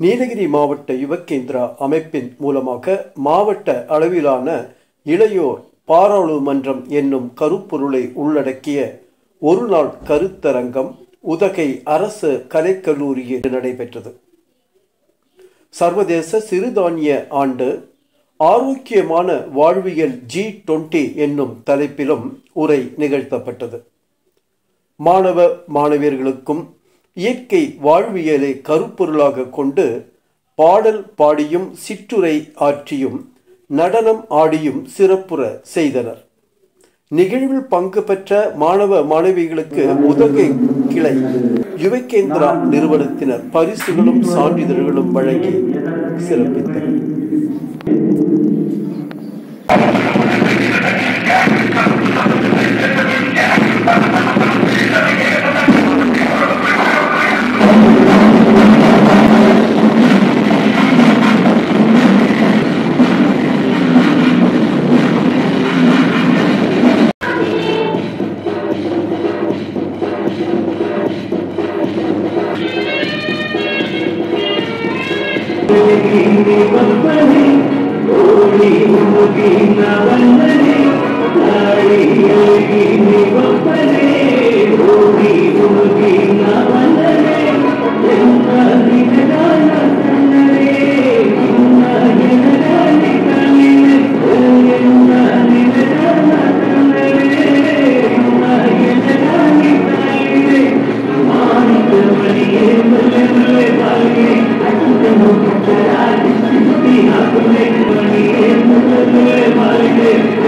நீலகிரி மாவட்ட யுவகேந்திரா அமைப்பின் மூலமாக மாவட்ட அளவிலான இளையோர் பாராளுமன்றம் என்னும் கருப்பொருளை உள்ளடக்கிய ஒரு நாள் கருத்தரங்கம் உதகை அரசு கலைக்கல்லூரியில் நடைபெற்றது. சர்வதேச சிறுதானிய ஆண்டு ஆரோக்கியமான வாழ்வியல் ஜி டுவெண்டி என்னும் தலைப்பிலும் உரை நிகழ்த்தப்பட்டது. மாணவ மாணவியர்களுக்கும் இயற்கை வாழ்வியலை கருப்பொருளாக கொண்டு பாடல் பாடியும் சிற்றுரை ஆற்றியும் நடனம் ஆடியும் சிறப்புற செய்தனர். நிகழ்வில் பங்கு பெற்ற மாணவ மாணவிகளுக்கு உதகை கிளை யுவகேந்திரா நிறுவனத்தினர் பரிசுகளும் சான்றிதழ்களும் வழங்கி சிறப்பித்தனர். ಿ Thank you.